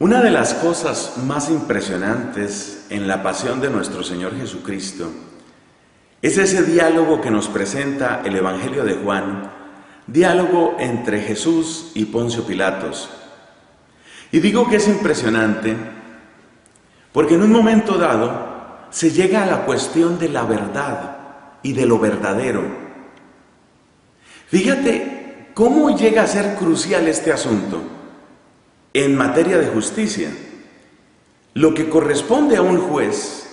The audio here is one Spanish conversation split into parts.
Una de las cosas más impresionantes en la pasión de nuestro Señor Jesucristo es ese diálogo que nos presenta el Evangelio de Juan, diálogo entre Jesús y Poncio Pilatos. Y digo que es impresionante porque en un momento dado se llega a la cuestión de la verdad y de lo verdadero. Fíjate cómo llega a ser crucial este asunto en materia de justicia. Lo que corresponde a un juez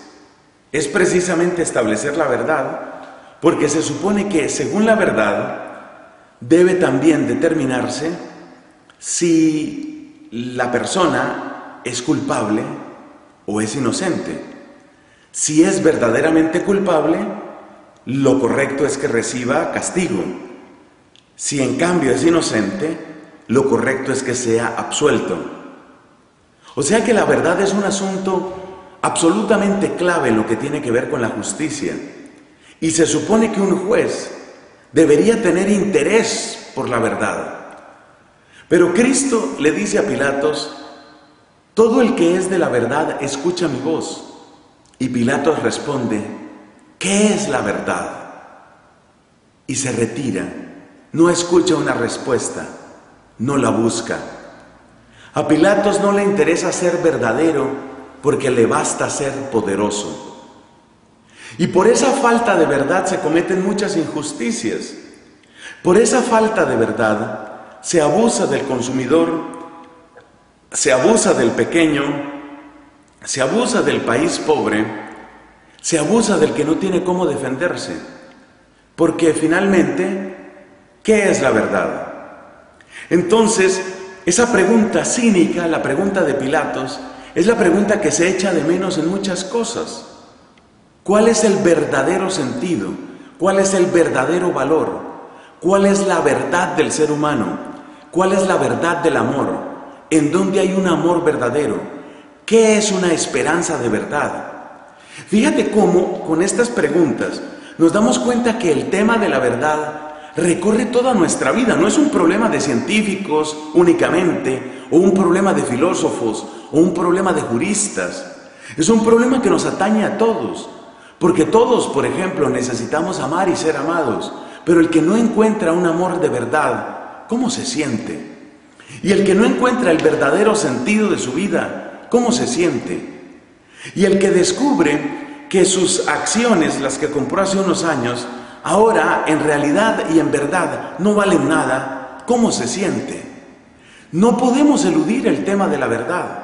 es precisamente establecer la verdad, porque se supone que según la verdad debe también determinarse si la persona es culpable o es inocente. Si es verdaderamente culpable, lo correcto es que reciba castigo. Si en cambio es inocente, lo correcto es que sea absuelto. O sea que la verdad es un asunto absolutamente clave lo que tiene que ver con la justicia. Y se supone que un juez debería tener interés por la verdad. Pero Cristo le dice a Pilatos, todo el que es de la verdad escucha mi voz. Y Pilatos responde, ¿qué es la verdad? Y se retira, no escucha una respuesta no la busca. A Pilatos no le interesa ser verdadero porque le basta ser poderoso. Y por esa falta de verdad se cometen muchas injusticias. Por esa falta de verdad se abusa del consumidor, se abusa del pequeño, se abusa del país pobre, se abusa del que no tiene cómo defenderse. Porque finalmente, ¿qué es la verdad? Entonces, esa pregunta cínica, la pregunta de Pilatos, es la pregunta que se echa de menos en muchas cosas. ¿Cuál es el verdadero sentido? ¿Cuál es el verdadero valor? ¿Cuál es la verdad del ser humano? ¿Cuál es la verdad del amor? ¿En dónde hay un amor verdadero? ¿Qué es una esperanza de verdad? Fíjate cómo con estas preguntas nos damos cuenta que el tema de la verdad recorre toda nuestra vida. No es un problema de científicos únicamente, o un problema de filósofos, o un problema de juristas. Es un problema que nos atañe a todos. Porque todos, por ejemplo, necesitamos amar y ser amados. Pero el que no encuentra un amor de verdad, ¿cómo se siente? Y el que no encuentra el verdadero sentido de su vida, ¿cómo se siente? Y el que descubre que sus acciones, las que compró hace unos años, ahora en realidad y en verdad no valen nada, ¿cómo se siente? No podemos eludir el tema de la verdad.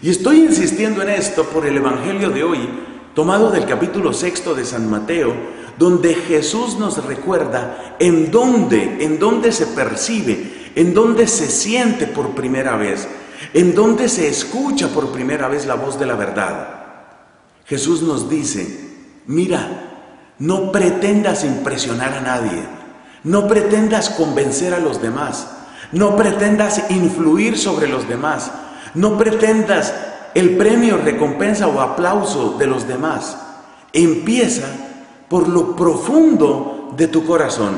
Y estoy insistiendo en esto por el Evangelio de hoy, tomado del capítulo sexto de San Mateo, donde Jesús nos recuerda en dónde, en dónde se percibe, en dónde se siente por primera vez, en dónde se escucha por primera vez la voz de la verdad. Jesús nos dice, mira, no pretendas impresionar a nadie. No pretendas convencer a los demás. No pretendas influir sobre los demás. No pretendas el premio, recompensa o aplauso de los demás. Empieza por lo profundo de tu corazón.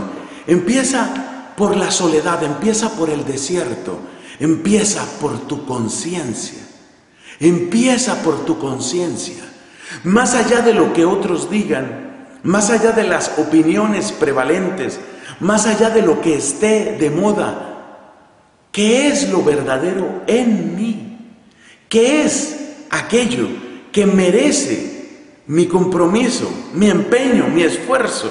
Empieza por la soledad, empieza por el desierto, empieza por tu conciencia. Empieza por tu conciencia. Más allá de lo que otros digan, más allá de las opiniones prevalentes, más allá de lo que esté de moda. ¿Qué es lo verdadero en mí? ¿Qué es aquello que merece mi compromiso, mi empeño, mi esfuerzo?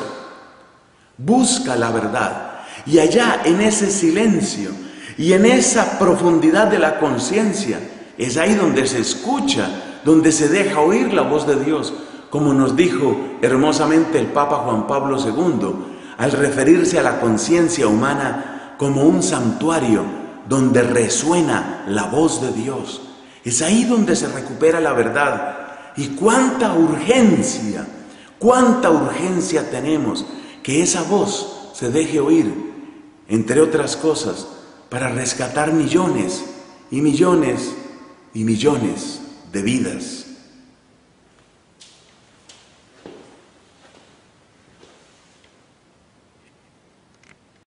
Busca la verdad. Y allá en ese silencio y en esa profundidad de la conciencia, es ahí donde se escucha, donde se deja oír la voz de Dios, como nos dijo hermosamente el Papa Juan Pablo II, al referirse a la conciencia humana como un santuario donde resuena la voz de Dios. Es ahí donde se recupera la verdad. Y cuánta urgencia, cuánta urgencia tenemos que esa voz se deje oír, entre otras cosas, para rescatar millones y millones y millones de vidas.